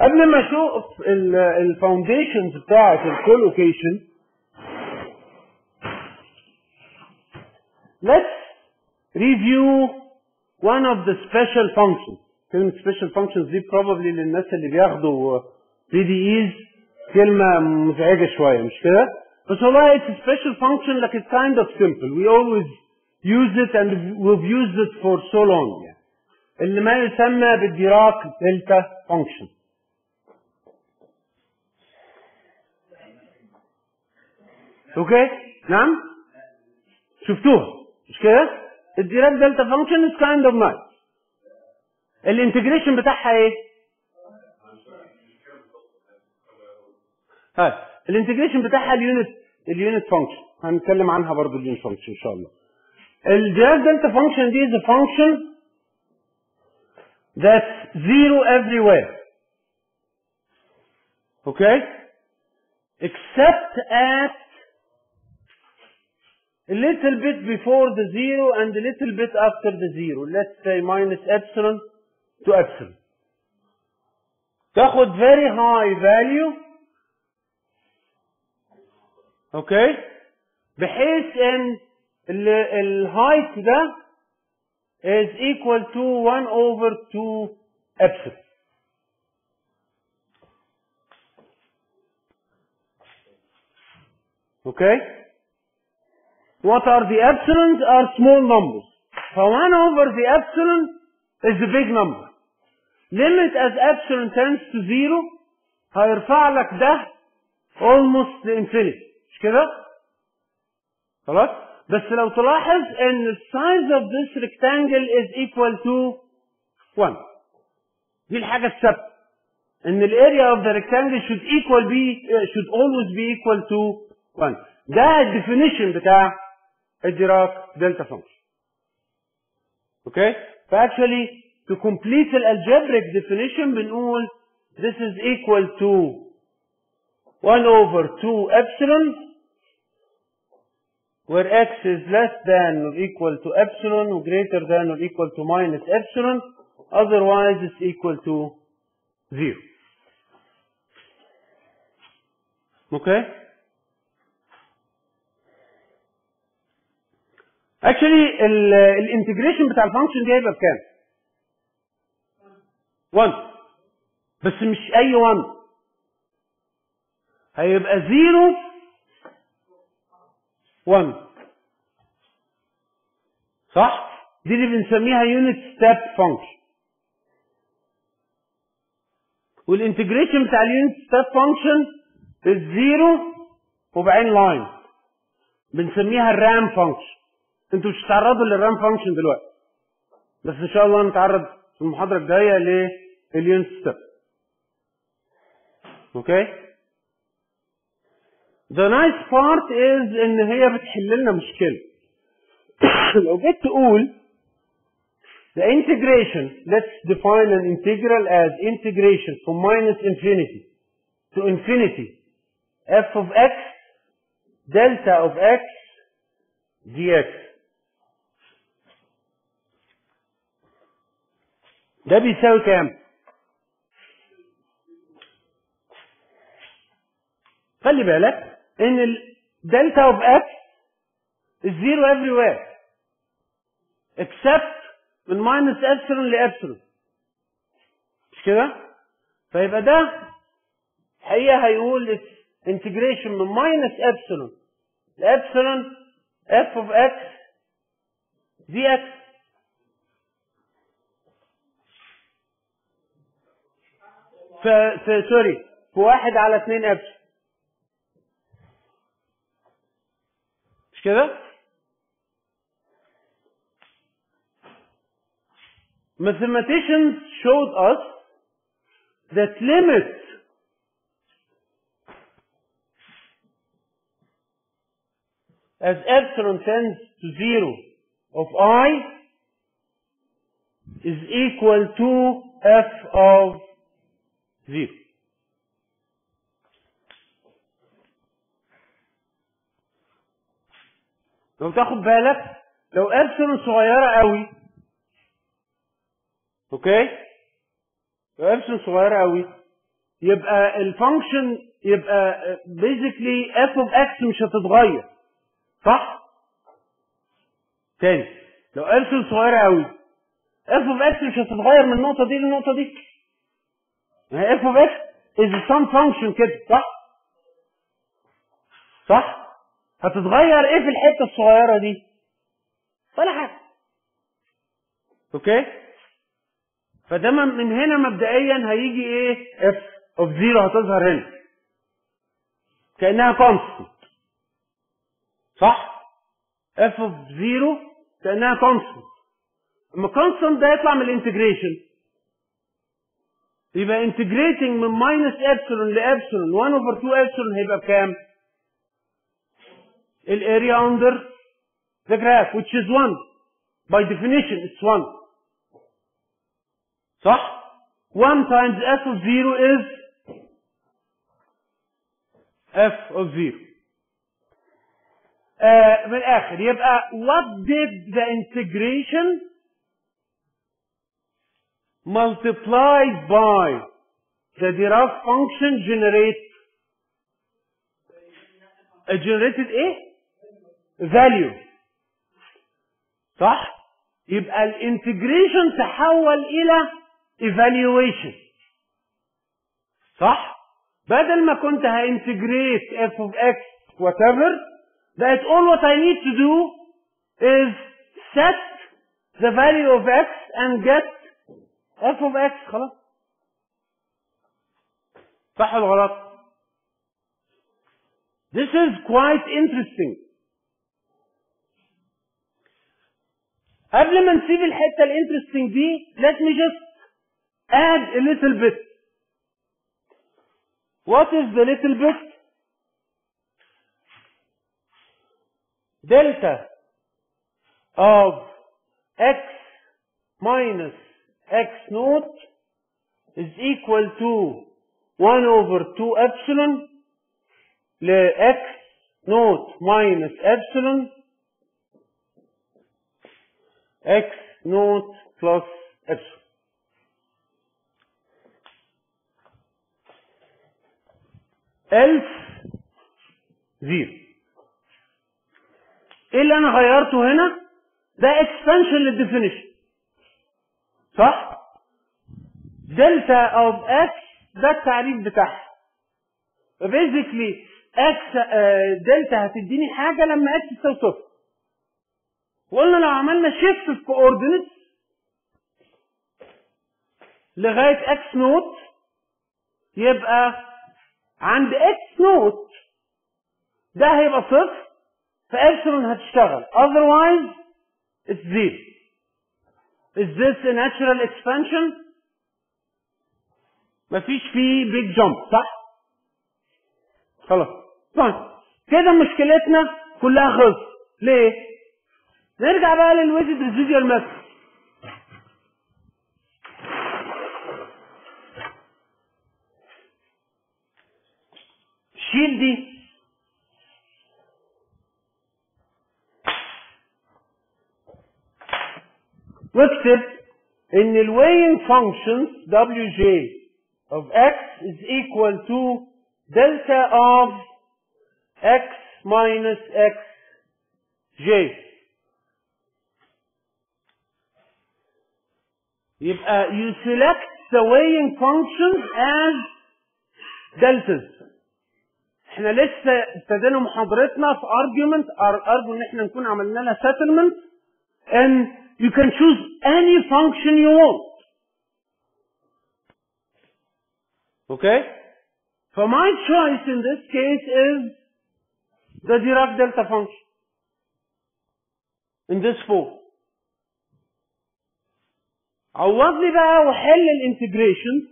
قبل ما اشوف الفاونديشنز بتاعت الكولوكيشن let's review one of the special functions كلمة special functions دي probably للناس اللي بياخدوا PDEs كلمة مزعجة شوية مش كده؟ بس والله it's a special function like it's kind of simple we always use it and we've used it for so long يعني. اللي ما يسمى بالديراك دلتا function okay؟ نعم؟ شفتوها. مش كده؟ ال Dirac delta function is kind of nice ال integration بتاعها إيه؟ هاي. ال integration بتاعها ال unit ال unit function هنتكلم عنها برضو ال unit function إن شاء الله. الديراك دلتا فانكشن دي a function that's zero everywhere. okay except at a little bit before the zero and a little bit after the zero let's say minus epsilon to epsilon تاخد very high value okay بحيث ان الهايت ده is equal to 1 over 2 epsilon okay What are the epsilons are small numbers so 1 over the epsilon is a big number limit as epsilon tends to 0 هيرفع لك ده almost infinity مش كده خلاص بس لو تلاحظ ان ال size of this rectangle is equal to 1 دي الحاجة الثابتة ان ال area of the rectangle should equal be should always be equal to 1 ده الديفينيشن بتاع الديراك دلتا فانكشن اوكي فاكشولي to complete ال algebraic definition بنقول this is equal to 1 over 2 epsilon where x is less than or equal to epsilon or greater than or equal to minus epsilon otherwise it's equal to 0 okay Actually الانتجريشن بتاع الفانكشن دي هيبقى بكام؟ 1 بس مش أي 1 هيبقى 0 1 صح؟ دي اللي بنسميها unit step function وال integration بتاع ال unit step function ال zero وبعدين line بنسميها ال ramp function أنتوا مش هتتعرضوا لل ramp function دلوقتي. بس إن شاء الله نتعرض في المحاضرة الجاية لل unit step okay The nice part is إن هي بتحل لنا مشكلة. لو جيت تقول the integration let's define an integral as integration from minus infinity to infinity. F of x delta of x dx. ده بيساوي كام؟ خلي بالك إن ال delta of x is zero everywhere. Except من minus epsilon لابسلون مش كده؟ فيبقى ده حقيقة هيقول integration من minus epsilon لابسلون f of x dx. ف في سوري في واحد على اتنين ابسلون مش كده؟ Mathematicians showed us that limit as epsilon tends to zero of i is equal to f of zero. لو تاخد بالك لو ابسلون صغيرة قوي okay لو ابسلون صغيرة قوي يبقى ال function يبقى basically f of x مش هتتغير صح؟ تاني لو ارسل صغيرة قوي f of x مش هتتغير من النقطة دي للنقطة دي هي f of x is some function كده صح؟ صح؟ هتتغير إيه في الحتة الصغيرة دي؟ ولا حاجة okay؟ فده من هنا مبدئيا هيجي إيه؟ f of 0 هتظهر هنا كأنها constant صح؟ f of 0 كأنها constant أما constant ده يطلع من الانتجريشن يبقى integrating من minus epsilon لابسلون 1 over 2 epsilon هيبقى بكام؟ الاريا under the graph which is 1 by definition it's 1 صح؟ 1 times f of 0 is f of 0 آه من الاخر يبقى what did the integration multiplied by the Dirac function generate uh, generated ايه value صح يبقى الانتجريشن تحول الى evaluation صح بدل ما كنت هانتجريت f of x whatever that all what I need to do is set the value of x and get f of x خلاص صح ولا غلط This is quite interesting قبل ما نسيب الحتة الانترستنج دي let me just add a little bit What is the little bit? Delta of x minus x naught is equal to 1 over 2 epsilon ل x naught minus epsilon x naught plus epsilon else زيرو إيه اللي أنا غيرته هنا ده expansion لل definition صح؟ delta of x ده التعريف بتاعها. basically x delta هتديني حاجة لما x تساوي صفر. وقلنا لو عملنا shift في coordinate لغاية x naught يبقى عند x naught ده هيبقى صفر فابسلون هتشتغل. Otherwise it's zero. Is this a natural expansion? مفيش فيه big jump صح؟ خلاص. طيب كده مشكلتنا كلها خلص. ليه؟ نرجع بقى لل weighted residual method شيل دي. واكتب ان الوينج functions wj of x is equal to delta of x minus x j يبقى you select the weighing functions as deltas احنا لسه ابتدينا محاضرتنا في argument ارجو ان احنا نكون عملنا لها settlement and you can choose any function you want okay so my choice in this case is the Dirac delta function in this form عوض لي بقى وحل الانتجريشن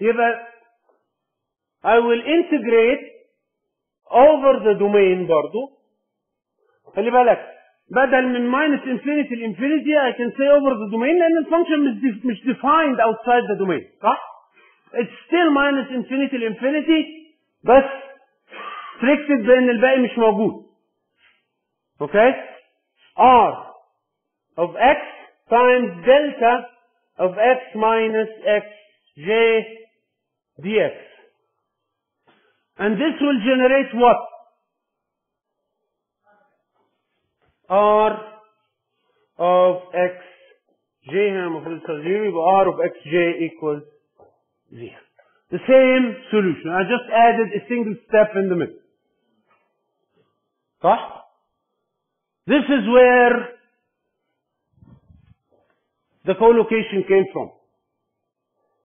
يبقى I will integrate over the domain برضو خلي بالك بدل من minus infinity ل infinity I can say over the domain لأن الفانكشن مش مش defined outside the domain صح؟ It's still minus infinity ل infinity بس restricted بان الباقي مش موجود okay r of x times delta of x minus x j dx. And this will generate what? R of x j R of x j equals 0. The same solution. I just added a single step in the middle. This is where the collocation came from.